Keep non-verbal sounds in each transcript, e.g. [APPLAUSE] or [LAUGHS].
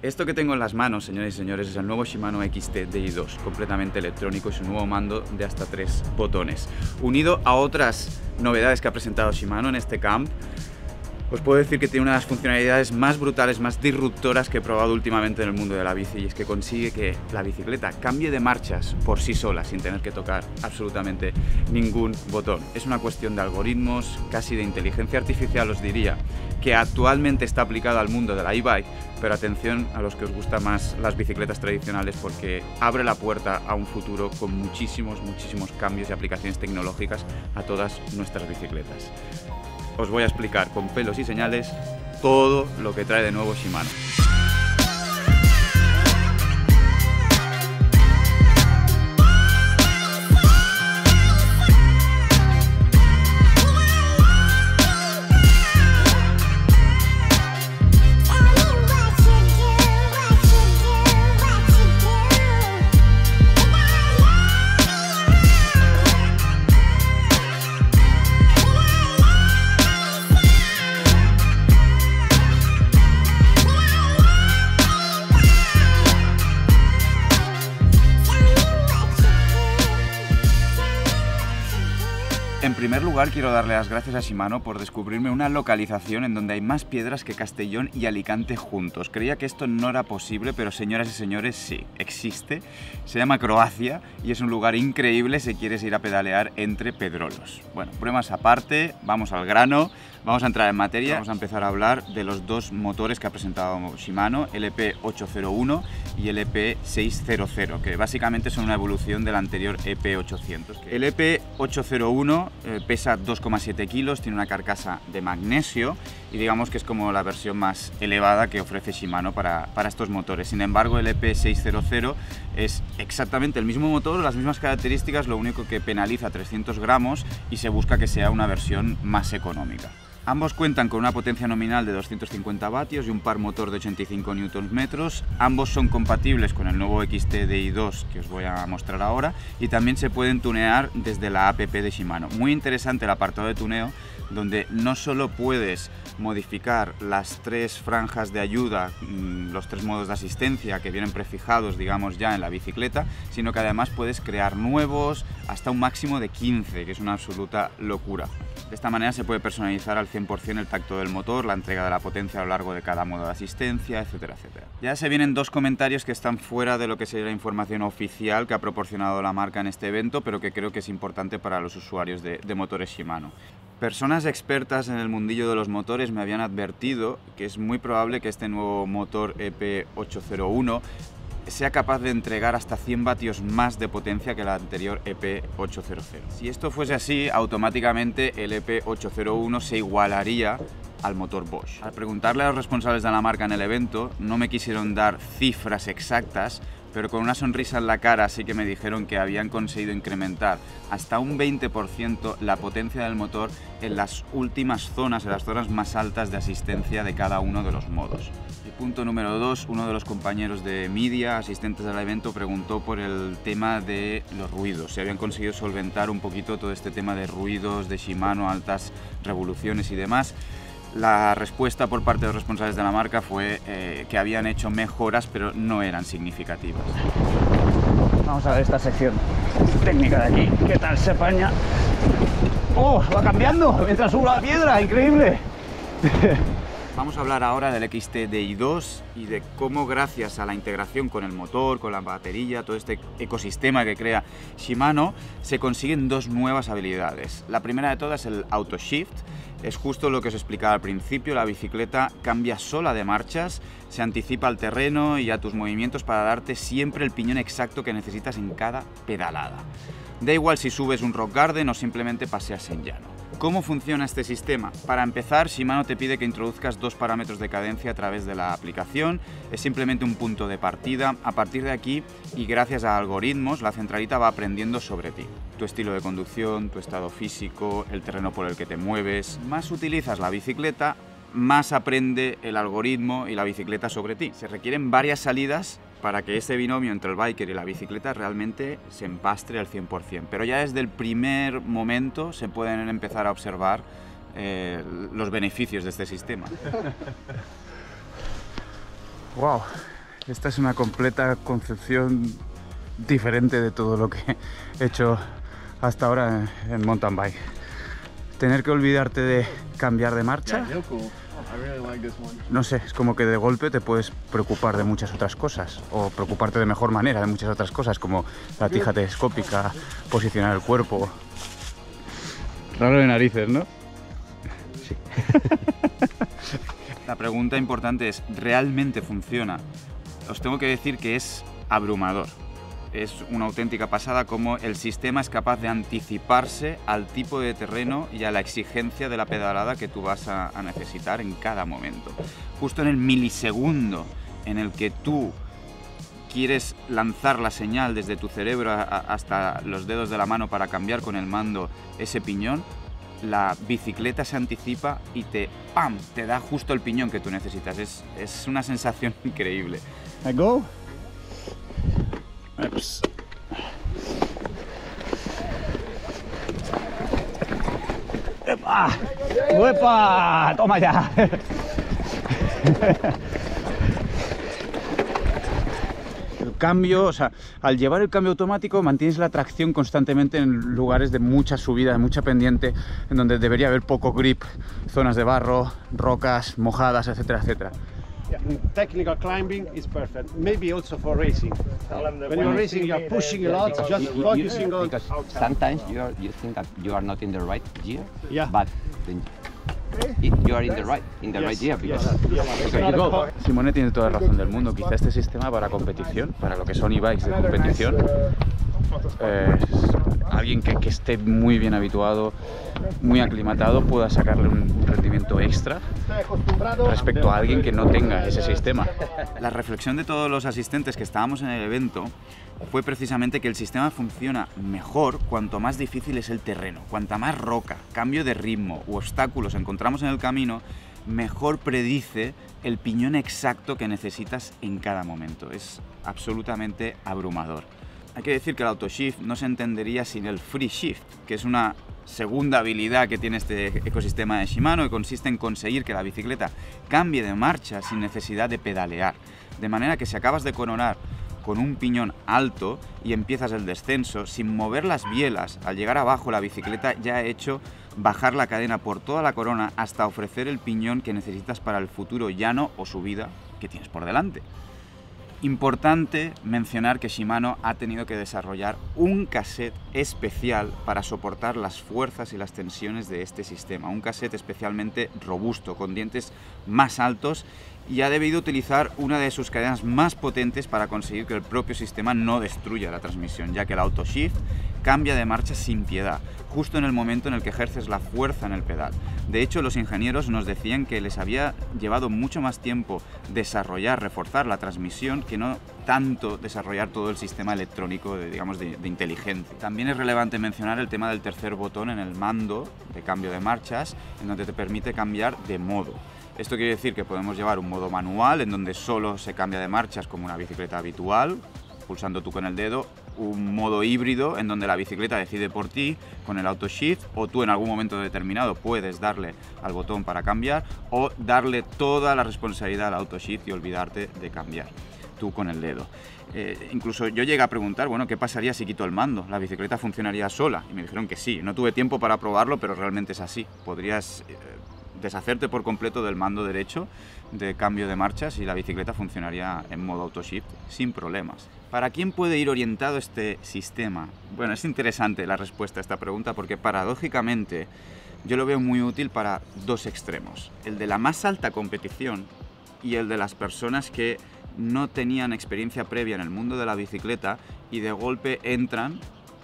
Esto que tengo en las manos, señores y señores, es el nuevo Shimano XT DI2, completamente electrónico y su nuevo mando de hasta tres botones. Unido a otras novedades que ha presentado Shimano en este camp, os puedo decir que tiene una de las funcionalidades más brutales, más disruptoras que he probado últimamente en el mundo de la bici y es que consigue que la bicicleta cambie de marchas por sí sola sin tener que tocar absolutamente ningún botón. Es una cuestión de algoritmos, casi de inteligencia artificial os diría, que actualmente está aplicada al mundo de la e-bike, pero atención a los que os gustan más las bicicletas tradicionales porque abre la puerta a un futuro con muchísimos, muchísimos cambios y aplicaciones tecnológicas a todas nuestras bicicletas os voy a explicar con pelos y señales todo lo que trae de nuevo Shimano. En primer lugar, quiero darle las gracias a Shimano por descubrirme una localización en donde hay más piedras que Castellón y Alicante juntos. Creía que esto no era posible, pero señoras y señores, sí, existe. Se llama Croacia y es un lugar increíble si quieres ir a pedalear entre pedrolos. Bueno, pruebas aparte, vamos al grano, vamos a entrar en materia. Vamos a empezar a hablar de los dos motores que ha presentado Shimano, LP801 y LP600, que básicamente son una evolución del anterior EP800. El EP801 eh, pesa 2,7 kilos, tiene una carcasa de magnesio y digamos que es como la versión más elevada que ofrece Shimano para, para estos motores. Sin embargo, el EP600 es exactamente el mismo motor, las mismas características, lo único que penaliza 300 gramos y se busca que sea una versión más económica. Ambos cuentan con una potencia nominal de 250 vatios y un par motor de 85 Nm. Ambos son compatibles con el nuevo XT DI2 que os voy a mostrar ahora y también se pueden tunear desde la app de Shimano. Muy interesante el apartado de tuneo donde no solo puedes modificar las tres franjas de ayuda, mm, los tres modos de asistencia que vienen prefijados, digamos, ya en la bicicleta, sino que además puedes crear nuevos hasta un máximo de 15, que es una absoluta locura. De esta manera se puede personalizar al 100% el tacto del motor, la entrega de la potencia a lo largo de cada modo de asistencia, etcétera, etcétera. Ya se vienen dos comentarios que están fuera de lo que sería la información oficial que ha proporcionado la marca en este evento, pero que creo que es importante para los usuarios de, de motores Shimano. Personas expertas en el mundillo de los motores me habían advertido que es muy probable que este nuevo motor EP801 sea capaz de entregar hasta 100 vatios más de potencia que el anterior EP800. Si esto fuese así, automáticamente el EP801 se igualaría al motor Bosch. Al preguntarle a los responsables de la marca en el evento, no me quisieron dar cifras exactas, pero con una sonrisa en la cara sí que me dijeron que habían conseguido incrementar hasta un 20% la potencia del motor en las últimas zonas, en las zonas más altas de asistencia de cada uno de los modos. Y punto número dos, uno de los compañeros de media, asistentes del evento, preguntó por el tema de los ruidos. Si habían conseguido solventar un poquito todo este tema de ruidos, de Shimano, altas revoluciones y demás. La respuesta por parte de los responsables de la marca fue eh, que habían hecho mejoras, pero no eran significativas. Vamos a ver esta sección técnica de aquí. ¿Qué tal se apaña? ¡Oh! Va cambiando mientras subo la piedra. ¡Increíble! [LAUGHS] Vamos a hablar ahora del XT-DI2 y de cómo gracias a la integración con el motor, con la batería, todo este ecosistema que crea Shimano, se consiguen dos nuevas habilidades. La primera de todas es el Auto Shift, es justo lo que os explicaba al principio, la bicicleta cambia sola de marchas, se anticipa al terreno y a tus movimientos para darte siempre el piñón exacto que necesitas en cada pedalada. Da igual si subes un rock garden o simplemente paseas en llano. ¿Cómo funciona este sistema? Para empezar, Shimano te pide que introduzcas dos parámetros de cadencia a través de la aplicación. Es simplemente un punto de partida. A partir de aquí, y gracias a algoritmos, la centralita va aprendiendo sobre ti. Tu estilo de conducción, tu estado físico, el terreno por el que te mueves. Más utilizas la bicicleta, más aprende el algoritmo y la bicicleta sobre ti. Se requieren varias salidas para que ese binomio entre el biker y la bicicleta realmente se empastre al 100%. Pero ya desde el primer momento se pueden empezar a observar eh, los beneficios de este sistema. [LAUGHS] Wow, esta es una completa concepción diferente de todo lo que he hecho hasta ahora en mountain bike. Tener que olvidarte de cambiar de marcha. No sé, es como que de golpe te puedes preocupar de muchas otras cosas o preocuparte de mejor manera de muchas otras cosas como la tija telescópica, posicionar el cuerpo. Raro de narices, ¿no? Sí. [LAUGHS] la pregunta importante es, ¿realmente funciona? Os tengo que decir que es abrumador es una auténtica pasada cómo el sistema es capaz de anticiparse al tipo de terreno y a la exigencia de la pedalada que tú vas a, necesitar en cada momento. Justo en el milisegundo en el que tú quieres lanzar la señal desde tu cerebro hasta los dedos de la mano para cambiar con el mando ese piñón, la bicicleta se anticipa y te ¡pam! te da justo el piñón que tú necesitas. Es, es una sensación [LAUGHS] increíble. I go. ¡Epa! ¡Uepa! ¡Toma ya! El cambio, o sea, al llevar el cambio automático mantienes la tracción constantemente en lugares de mucha subida, de mucha pendiente, en donde debería haber poco grip, zonas de barro, rocas mojadas, etcétera, etcétera. Yeah, technical climbing is perfect. Maybe also for racing. When you're racing, you're pushing a lot, just you, focusing you, on. Because sometimes you are, you think that you are not in the right gear. Yeah. But then you are in the right in the yes, right gear because, yes. because you go. Simone tiene toda la razón del mundo. Quizá este sistema para competición, para lo que son e-bikes de competición, eh, alguien que, que, esté muy bien habituado, muy aclimatado, pueda sacarle un rendimiento extra respecto a alguien que no tenga ese sistema. La reflexión de todos los asistentes que estábamos en el evento fue precisamente que el sistema funciona mejor cuanto más difícil es el terreno, cuanta más roca, cambio de ritmo u obstáculos encontramos en el camino, mejor predice el piñón exacto que necesitas en cada momento. Es absolutamente abrumador. Hay que decir que el autoshift no se entendería sin el free shift, que es una segunda habilidad que tiene este ecosistema de Shimano que consiste en conseguir que la bicicleta cambie de marcha sin necesidad de pedalear. De manera que si acabas de coronar con un piñón alto y empiezas el descenso, sin mover las bielas, al llegar abajo la bicicleta ya ha hecho bajar la cadena por toda la corona hasta ofrecer el piñón que necesitas para el futuro llano o subida que tienes por delante. Importante mencionar que Shimano ha tenido que desarrollar un cassette especial para soportar las fuerzas y las tensiones de este sistema, un cassette especialmente robusto, con dientes más altos y ha debido utilizar una de sus cadenas más potentes para conseguir que el propio sistema no destruya la transmisión, ya que el autoshift cambia de marcha sin piedad, justo en el momento en el que ejerces la fuerza en el pedal. De hecho, los ingenieros nos decían que les había llevado mucho más tiempo desarrollar, reforzar la transmisión que no tanto desarrollar todo el sistema electrónico, de, digamos, de, de inteligencia. También es relevante mencionar el tema del tercer botón en el mando de cambio de marchas, en donde te permite cambiar de modo. Esto quiere decir que podemos llevar un modo manual, en donde solo se cambia de marchas como una bicicleta habitual, pulsando tú con el dedo, un modo híbrido en donde la bicicleta decide por ti con el auto shift o tú en algún momento determinado puedes darle al botón para cambiar o darle toda la responsabilidad al auto shift y olvidarte de cambiar tú con el dedo. Eh, incluso yo llegué a preguntar, bueno, ¿qué pasaría si quito el mando? ¿La bicicleta funcionaría sola? Y me dijeron que sí. No tuve tiempo para probarlo, pero realmente es así. Podrías eh, deshacerte por completo del mando derecho de cambio de marchas y la bicicleta funcionaría en modo auto shift sin problemas. ¿Para quién puede ir orientado este sistema? Bueno, es interesante la respuesta a esta pregunta porque paradójicamente yo lo veo muy útil para dos extremos. El de la más alta competición y el de las personas que no tenían experiencia previa en el mundo de la bicicleta y de golpe entran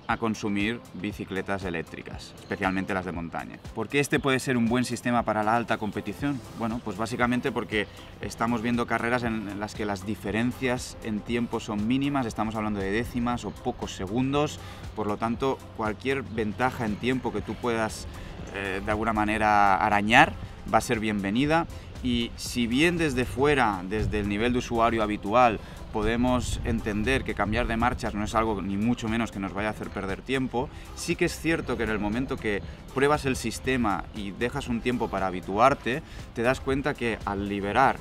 a consumir bicicletas eléctricas, especialmente las de montaña. ¿Por qué este puede ser un buen sistema para la alta competición? Bueno, pues básicamente porque estamos viendo carreras en las que las diferencias en tiempo son mínimas, estamos hablando de décimas o pocos segundos, por lo tanto cualquier ventaja en tiempo que tú puedas eh, de alguna manera arañar va a ser bienvenida y si bien desde fuera, desde el nivel de usuario habitual, podemos entender que cambiar de marchas no es algo ni mucho menos que nos vaya a hacer perder tiempo, sí que es cierto que en el momento que pruebas el sistema y dejas un tiempo para habituarte, te das cuenta que al liberar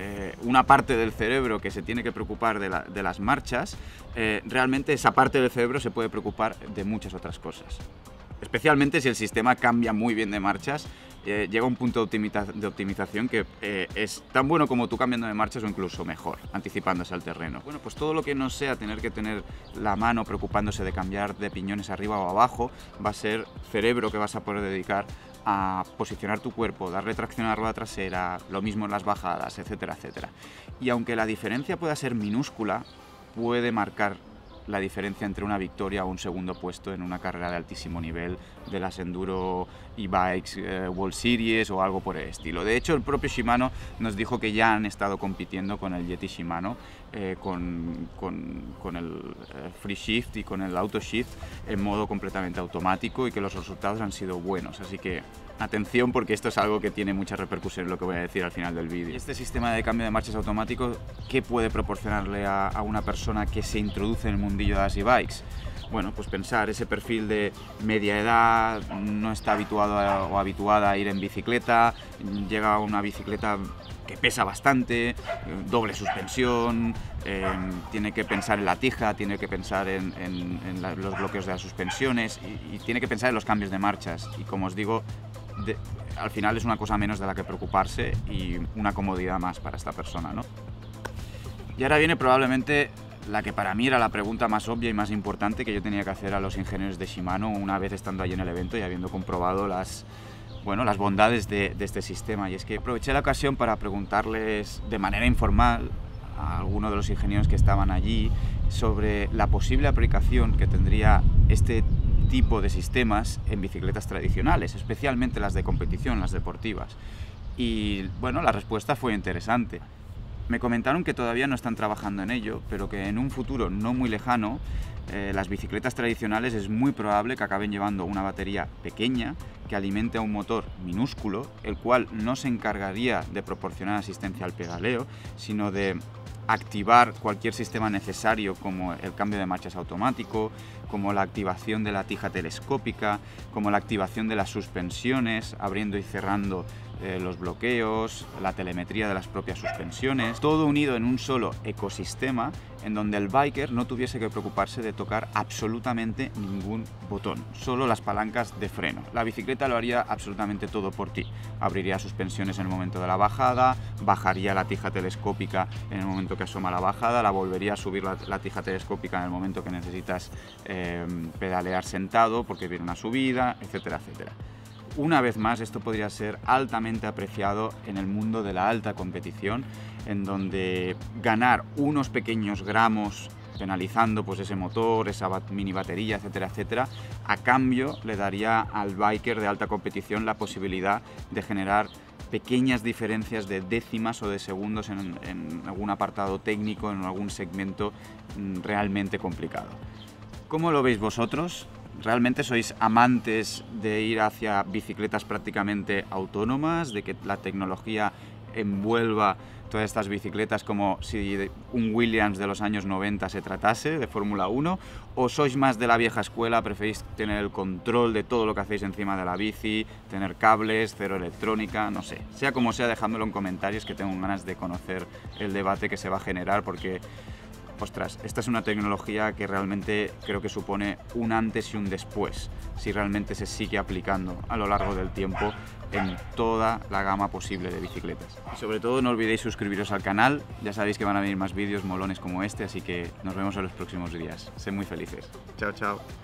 eh, una parte del cerebro que se tiene que preocupar de, la- de las marchas, eh, realmente esa parte del cerebro se puede preocupar de muchas otras cosas. Especialmente si el sistema cambia muy bien de marchas, eh, llega a un punto de optimización que eh, es tan bueno como tú cambiando de marchas o incluso mejor, anticipándose al terreno. Bueno, pues todo lo que no sea tener que tener la mano preocupándose de cambiar de piñones arriba o abajo, va a ser cerebro que vas a poder dedicar a posicionar tu cuerpo, darle tracción a la rueda trasera, lo mismo en las bajadas, etcétera, etcétera. Y aunque la diferencia pueda ser minúscula, puede marcar la diferencia entre una victoria o un segundo puesto en una carrera de altísimo nivel de las Enduro e-Bikes eh, World Series o algo por el estilo. De hecho, el propio Shimano nos dijo que ya han estado compitiendo con el Yeti Shimano, eh, con, con- con el eh, Free Shift y con el Auto Shift en modo completamente automático y que los resultados han sido buenos. Así que atención porque esto es algo que tiene mucha repercusión lo que voy a decir al final del vídeo. Este sistema de cambio de marchas automático, ¿qué puede proporcionarle a, una persona que se introduce en el mundillo de las e-bikes? Bueno, pues pensar ese perfil de media edad, no está habituado a- o habituada a ir en bicicleta, llega una bicicleta que pesa bastante, doble suspensión, eh, tiene que pensar en la tija, tiene que pensar en, los bloqueos de las suspensiones y, y tiene que pensar en los cambios de marchas. Y como os digo, al final es una cosa menos de la que preocuparse y una comodidad más para esta persona, ¿no? Y ahora viene probablemente la que para mí era la pregunta más obvia y más importante que yo tenía que hacer a los ingenieros de Shimano una vez estando allí en el evento y habiendo comprobado las, bueno, las bondades de, de este sistema. Y es que aproveché la ocasión para preguntarles de manera informal a algunos de los ingenieros que estaban allí sobre la posible aplicación que tendría este tipo de sistemas en bicicletas tradicionales, especialmente las de competición, las deportivas. Y bueno, la respuesta fue interesante. Me comentaron que todavía no están trabajando en ello, pero que en un futuro no muy lejano, eh, las bicicletas tradicionales es muy probable que acaben llevando una batería pequeña que alimente a un motor minúsculo, el cual no se encargaría de proporcionar asistencia al pedaleo, sino de activar cualquier sistema necesario como el cambio de marchas automático, como la activación de la tija telescópica, como la activación de las suspensiones, abriendo y cerrando eh, los bloqueos, la telemetría de las propias suspensiones, todo unido en un solo ecosistema en donde el biker no tuviese que preocuparse de tocar absolutamente ningún botón, solo las palancas de freno. La bicicleta lo haría absolutamente todo por ti. Abriría suspensiones en el momento de la bajada, bajaría la tija telescópica en el momento que asoma la bajada, la volvería a subir la, la tija telescópica en el momento que necesitas eh, pedalear sentado porque viene una subida, etcétera, etcétera. Una vez más, esto podría ser altamente apreciado en el mundo de la alta competición, en donde ganar unos pequeños gramos penalizando pues ese motor, esa mini batería, etcétera, etcétera, a cambio le daría al biker de alta competición la posibilidad de generar pequeñas diferencias de décimas o de segundos en, en algún apartado técnico, en algún segmento mm, realmente complicado. ¿Cómo lo veis vosotros? ¿Realmente sois amantes de ir hacia bicicletas prácticamente autónomas, de que la tecnología envuelva todas estas bicicletas como si un Williams de los años 90 se tratase, de Fórmula 1? ¿O sois más de la vieja escuela, preferís tener el control de todo lo que hacéis encima de la bici, tener cables, cero electrónica, no sé? Sea como sea, dejádmelo en comentarios que tengo ganas de conocer el debate que se va a generar porque ostras, esta es una tecnología que realmente creo que supone un antes y un después, si realmente se sigue aplicando a lo largo del tiempo en toda la gama posible de bicicletas. Y sobre todo no olvidéis suscribiros al canal, ya sabéis que van a venir más vídeos molones como este, así que nos vemos en los próximos días. Sed muy felices. Chao, chao.